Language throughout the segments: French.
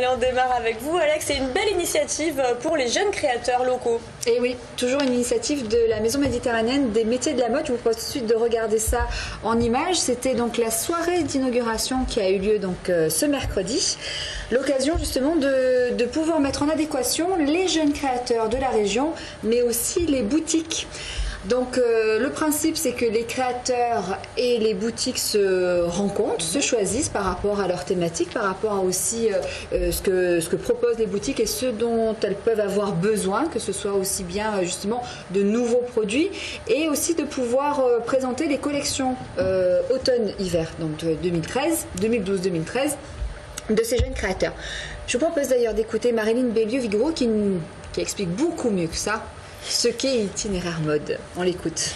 Et on démarre avec vous, Alex. C'est une belle initiative pour les jeunes créateurs locaux. Et oui, toujours une initiative de la Maison méditerranéenne des métiers de la mode. Je vous propose tout de suite de regarder ça en images. C'était donc la soirée d'inauguration qui a eu lieu donc euh, ce mercredi. L'occasion justement de, de pouvoir mettre en adéquation les jeunes créateurs de la région, mais aussi les boutiques. Donc euh, le principe c'est que les créateurs et les boutiques se rencontrent, se choisissent par rapport à leur thématique, par rapport à aussi euh, euh, ce, que, ce que proposent les boutiques et ce dont elles peuvent avoir besoin, que ce soit aussi bien justement de nouveaux produits et aussi de pouvoir présenter les collections automne-hiver, donc de 2013, 2012-2013 de ces jeunes créateurs. Je propose d'ailleurs d'écouter Marilyn Bélieu-Vigoro qui, qui explique beaucoup mieux que ça ce qu'est itinéraire mode. On l'écoute.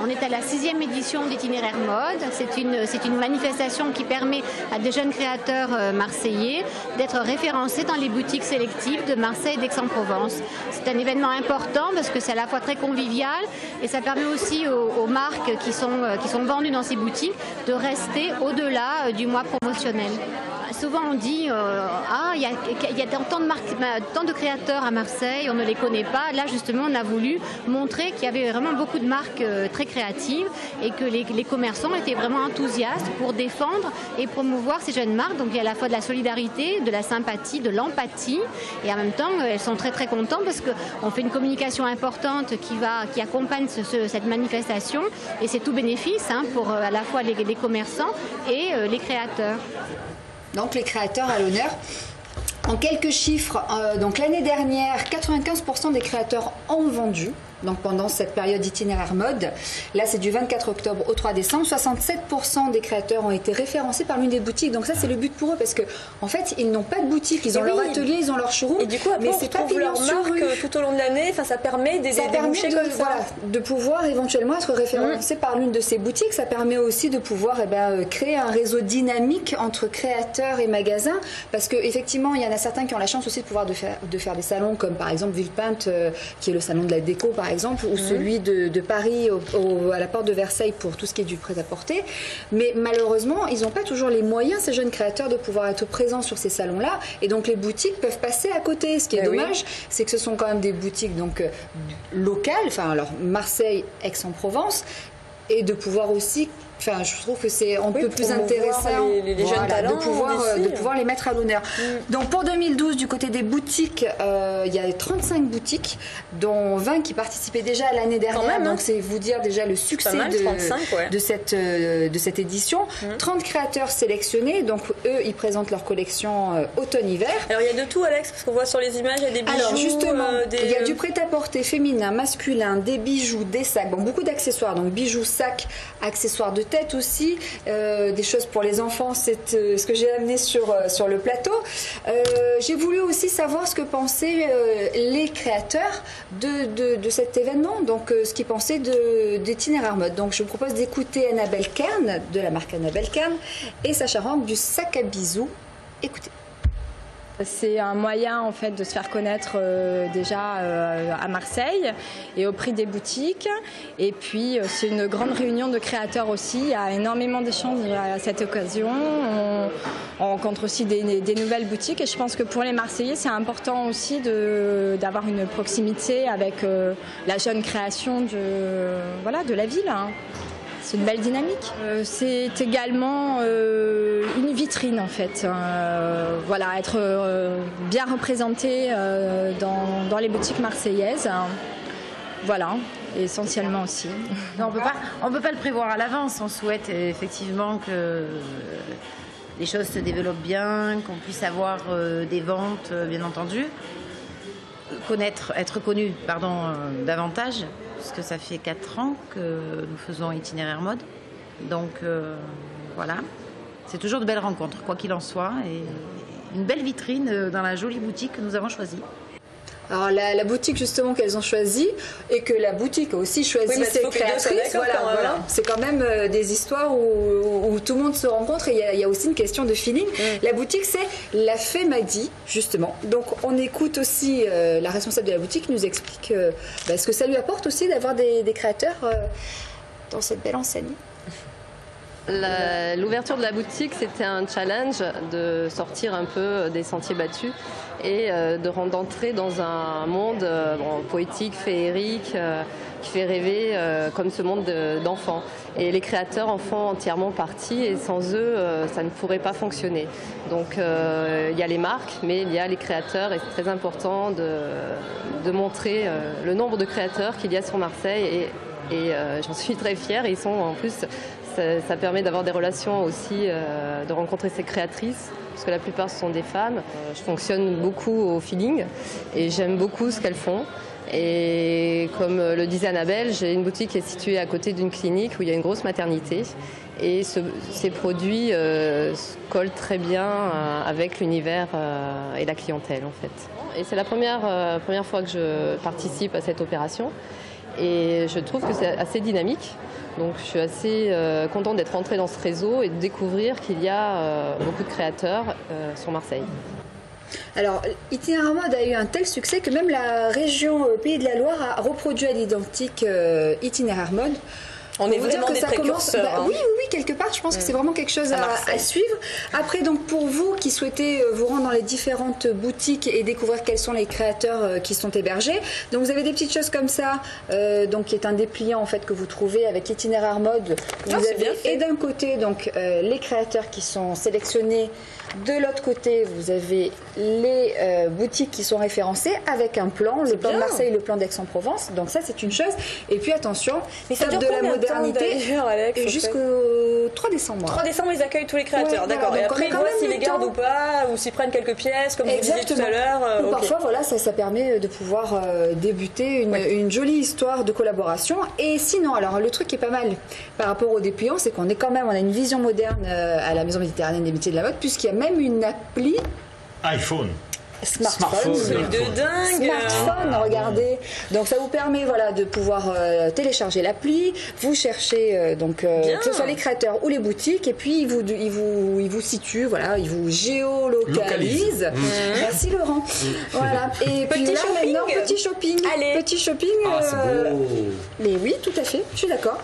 On est à la sixième édition d'Itinéraire Mode. C'est une, manifestation qui permet à des jeunes créateurs euh, marseillais d'être référencés dans les boutiques sélectives de Marseille et d'Aix-en-Provence. C'est un événement important parce que c'est à la fois très convivial et ça permet aussi aux, aux marques qui sont, euh, qui sont vendues dans ces boutiques de rester au-delà euh, du mois promotionnel. Souvent on dit euh, ah il y a, tant de, créateurs à Marseille, on ne les connaît pas. Là justement on a voulu montrer qu'il y avait vraiment beaucoup de marques euh, très créatives et que les, commerçants étaient vraiment enthousiastes pour défendre et promouvoir ces jeunes marques. Donc il y a à la fois de la solidarité, de la sympathie, de l'empathie et en même temps elles sont très très contentes parce qu'on fait une communication importante qui accompagne ce- ce- cette manifestation et c'est tout bénéfice hein, pour euh, à la fois les, commerçants et les créateurs. Donc les créateurs à l'honneur. En quelques chiffres, euh, donc l'année dernière, 95% des créateurs ont vendu. Donc pendant cette période itinéraire mode, là c'est du 24 octobre au 3 décembre, 67% des créateurs ont été référencés par l'une des boutiques. Donc ça c'est le but pour eux parce que en fait ils n'ont pas de boutique, ils ont leur atelier, ils ont leur showroom, Et du coup, après, mais c'est pas leur marque euh, tout au long de l'année. Enfin, ça permet des, Ça des permet débouchés de, comme ça. voilà, de pouvoir éventuellement être référencé par l'une de ces boutiques. Ça permet aussi de pouvoir eh ben, euh, créer un réseau dynamique entre créateurs et magasins. Parce qu'effectivement, il y en a certains qui ont la chance aussi de pouvoir de faire, de faire des salons comme par exemple Villepinte, euh, qui est le salon de la déco par exemple, ou celui de, de Paris au- au- à la porte de Versailles pour tout ce qui est du prêt-à-porter. Mais malheureusement, ils n'ont pas toujours les moyens, ces jeunes créateurs, de pouvoir être présents sur ces salons-là. Et donc les boutiques peuvent passer à côté. Ce qui est Eh oui. dommage, c'est que ce sont quand même des boutiques donc euh, locales, enfin alors Marseille, Aix-en-Provence, et de pouvoir aussi, enfin je trouve que c'est un Oui, peu plus intéressant les- les- les jeunes talents de pouvoir euh, de pouvoir les mettre à l'honneur. Donc pour 2012 du côté des boutiques, euh, il y a 35 boutiques, dont 20 qui participaient déjà à l'année dernière. même, hein. donc c'est vous dire déjà le succès mal, de, 35, ouais. de cette euh, de cette édition. 30 créateurs sélectionnés, donc eux ils présentent leur collection euh, automne-hiver. Alors, il y a de tout, Alex, parce qu'on voit sur les images, il y a des bijoux. Alors justement, des... il y a du prêt-à-porter féminin, masculin, des bijoux, des sacs, bon beaucoup d'accessoires, donc bijoux, sacs, accessoires de tête aussi, euh, des choses pour les enfants, c'est euh, ce que j'ai amené sur euh, le plateau. J'ai voulu aussi savoir ce que pensaient les créateurs de, cet événement, donc ce qu'ils pensaient d'itinéraire mode. Donc je vous propose d'écouter Annabelle Kern de la marque Annabelle Kern et Sacha Rank du sac à bisous. Écoutez. C'est un moyen en fait de se faire connaître euh, déjà euh, à Marseille et au prix des boutiques. Et puis euh, c'est une grande réunion de créateurs aussi. Il y a énormément d'échanges à cette occasion. On, on rencontre aussi des, nouvelles boutiques et je pense que pour les Marseillais c'est important aussi d'avoir une proximité avec la jeune création de, voilà, de la ville. hein. C'est une belle dynamique. Euh, c'est également euh, une vitrine en fait. Euh, voilà, être euh, bien représenté euh, dans, dans les boutiques marseillaises. Voilà, essentiellement aussi. Non, on peut pas, on peut pas le prévoir à l'avance. On souhaite effectivement que les choses se développent bien, qu'on puisse avoir euh, des ventes, bien entendu, connaître, être connu, pardon, euh, davantage, puisque ça fait quatre ans que nous faisons itinéraire mode. Donc euh, voilà, c'est toujours de belles rencontres, quoi qu'il en soit, et une belle vitrine euh, dans la jolie boutique que nous avons choisie. Alors la, la boutique justement qu'elles ont choisie et que la boutique a aussi choisi Oui, ses créatrices, voilà, voilà. hein. c'est quand même euh, des histoires où, où tout le monde se rencontre et il y a- il y, a aussi une question de feeling. Mm. La boutique c'est La Fée m'a dit justement. Donc on écoute aussi euh, la responsable de la boutique qui nous explique euh, bah, ce que ça lui apporte aussi d'avoir des, des créateurs dans cette belle enseigne. L'ouverture de la boutique, c'était un challenge de sortir un peu des sentiers battus et euh, de d'entrer dans un monde euh, poétique, féerique, euh, qui fait rêver comme ce monde de- d'enfants. Et les créateurs en font entièrement partie et sans eux, ça ne pourrait pas fonctionner. Donc il y a les marques, mais il y a les créateurs et c'est très important de, montrer le nombre de créateurs qu'il y a sur Marseille et, j'en suis très fière. Ils sont en plus, ça, permet d'avoir des relations aussi, euh, de rencontrer ces créatrices, parce que la plupart sont des femmes. Euh, je fonctionne beaucoup au feeling et j'aime beaucoup ce qu'elles font. Et comme le disait Annabelle, j'ai une boutique qui est située à côté d'une clinique où il y a une grosse maternité. Et ce- ces produits euh, collent très bien euh, avec l'univers euh, et la clientèle en fait. Et c'est la première, euh, première fois que je participe à cette opération. Et je trouve que c'est assez dynamique. Donc je suis assez euh, contente d'être rentrée dans ce réseau et de découvrir qu'il y a euh, beaucoup de créateurs euh, sur Marseille. Alors, Itinéraire Mode a eu un tel succès que même la région Pays de la Loire a reproduit à l'identique Itinéraire Mode. On est vous dire vraiment que des ça commence. précurseurs. bah hein. oui, oui, oui, quelque part, je pense que c'est vraiment quelque chose À à, Marseille. à suivre. Après, donc, pour vous qui souhaitez euh, vous rendre dans les différentes boutiques et découvrir quels sont les créateurs euh, qui sont hébergés, donc vous avez des petites choses comme ça, euh, donc qui est un dépliant en fait que vous trouvez avec itinéraire mode. Vous Ah, bien et d'un côté donc euh, les créateurs qui sont sélectionnés. De l'autre côté, vous avez les euh, boutiques qui sont référencées avec un plan, le plan de. Marseille, le plan d'Aix-en-Provence. Donc ça, c'est une chose. Et puis attention, Mais ça dure de la modernité jusqu'au 3 décembre. 3 décembre, ils accueillent tous les créateurs, Ouais, d'accord. voilà, et après, ils quand voient même s'ils le les gardent ou pas, ou s'ils prennent quelques pièces, comme vous disiez tout à l'heure. euh, Ou parfois, voilà, ça, ça permet de pouvoir euh, débuter une, une jolie histoire de collaboration. Et sinon, alors le truc qui est pas mal par rapport aux dépliants, c'est qu'on est quand même, on a une vision moderne euh, à la Maison Méditerranéenne des métiers de la mode, puisqu'il y a même une appli iPhone. Smartphone. Smartphone. Truc de dingue. Smartphone, regardez. Donc ça vous permet voilà de pouvoir euh, télécharger l'appli, vous cherchez euh, donc euh, que ce soit les créateurs ou les boutiques et puis ils vous ils vous ils vous situent voilà, ils vous géolocalisent. Merci Laurent. Voilà. Et puis Petit là shopping. maintenant petit shopping. Allez. Petit shopping. Ah, euh, beau. mais oui, tout à fait. Je suis d'accord.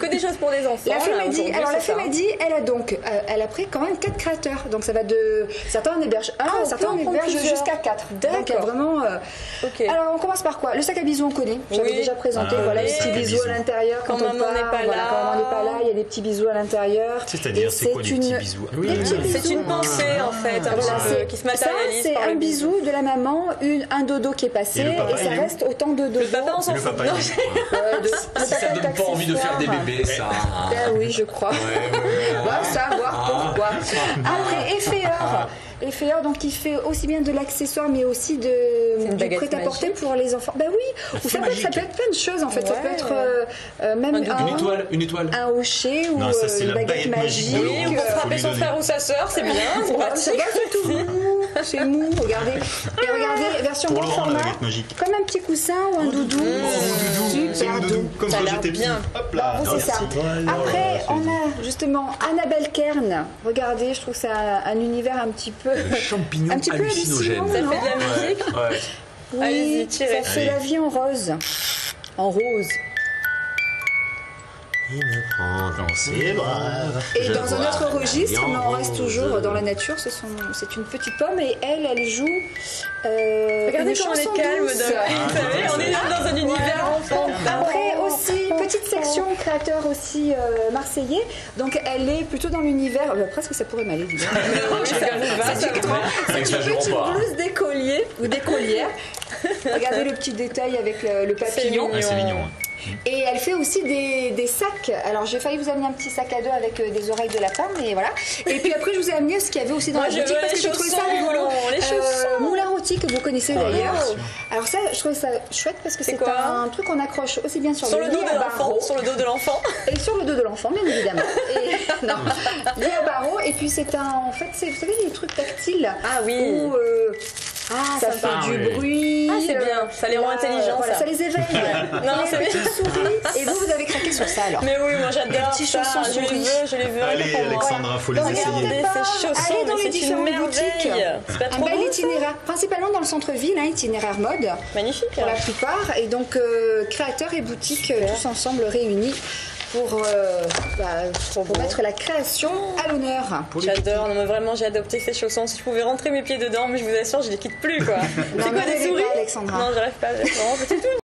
Que des choses pour les enfants. La Fémédie, aujourd'hui, alors la ça, hein. Fémédie, elle a donc, euh, elle a pris quand même quatre créateurs. Donc ça va de, certains en hébergent un, Ah, on certains en hébergent. Jusqu'à quatre. Donc il y a D'accord. vraiment. euh, Ok. Alors on commence par quoi? Le sac à bisous, on connaît. J'avais Oui. déjà présenté. Ah, voilà le les petits à bisous bisous. à l'intérieur quand, Quand on maman part. n'est pas voilà, là. quand maman n'est pas là, il y a des petits bisous à l'intérieur. C'est-à-dire, Et c'est quoi une- petits bisous? Des petits bisous. C'est une pensée en fait, un Voilà, peu, c'est- qui se ça, matérialise c'est par un bisou de la maman, une, un dodo qui est passé, Et papa, ça est reste autant de dodo. Le papa, on s'en Le fout. papa, est- le Si papa ça est donne pas envie de faire des bébés, ça. Ben oui, je crois. Va savoir pourquoi. Après, Efféor. Efféor, donc, il fait aussi bien de l'accessoire, mais aussi de, du prêt-à-porter pour les enfants. Ben oui, ou ça peut, être, ça peut être plein de choses, en fait. Ça peut être euh, euh, même Un un, Une étoile, une étoile. un hocher ou Non, ça, euh, une la baguette, baguette magique magique. ou pour frapper son frère ou sa sœur, c'est bien, c'est pratique. c'est mou, regardez. Et regardez, version Pour grand Laurent, la format, baguette magique. comme un petit coussin ou un doudou. Super le doux. doudou, comme Ça a quand l'air j'étais petit. bien. Hop là, Bon, c'est ça. Après, on a justement Annabelle Kern. Regardez, je trouve ça un, un univers un petit peu. Champignon un petit peu hallucinogène. hallucinant, Ça non fait de la musique. Ouais. Oui, Allez-y, tirez. ça fait Allez. la vie en rose. En rose. Il me prend dans ses bras. Et Je dans un autre registre, mais on reste toujours dans la nature. ce sont- C'est une petite pomme et elle, elle joue. euh, Regardez une comme on chanson est calme. douce. de- Vous savez, on est là dans un univers enfant. Après aussi, petite section créateur aussi euh, marseillais. Donc elle est plutôt dans l'univers, euh, presque ça pourrait m'aller. C'est une petite blouse d'écolier ou d'écolière. Regardez le petit détail avec le, le papillon. Ah, c'est mignon. Et elle fait aussi des, des sacs. Alors j'ai failli vous amener un petit sac à dos avec euh, des oreilles de lapin, mais voilà. Et puis après je vous ai amené ce qu'il y avait aussi dans Moi, la je boutique veux parce les que j'ai trouvé ça chaussons, rigolo. les chaussons. moulin rôti que vous connaissez d'ailleurs. Alors ça, je trouvais ça chouette parce que C'est c'est quoi un truc qu'on accroche aussi bien sur, Sur le, le dos lit de à l'enfant. barreaux. Sur le dos de l'enfant. Et sur le dos de l'enfant, bien évidemment. Et, non, lit à barreaux. Et puis c'est un, en fait, c'est, vous savez, les trucs tactiles. Ah oui. Où euh, Ah, ça ça fait Ah du oui. bruit. Ah, c'est bien. Ça les rend là, intelligents, Voilà, ça. ça les éveille. Non, les c'est souris. Et vous, vous avez craqué sur ça alors. Mais oui, moi j'adore petits ça. chaussons Je les souris. veux, je les veux. Allez. Alexandra, faut les essayer. pas, ces chaussons, allez dans les différentes boutiques. C'est pas un trop bel beau, ça itinéraire, principalement dans le centre-ville, hein, itinéraire mode Magnifique. pour la plupart. Et donc, euh, créateurs et boutiques tous ensemble réunis pour, euh, bah, pour mettre la création à l'honneur. J'adore, non mais vraiment j'ai adopté ces chaussons. Si je pouvais rentrer mes pieds dedans, mais je vous assure, je les quitte plus quoi. C'est quoi des souris pas, Alexandra. Non, j'arrive pas, vraiment petit tout.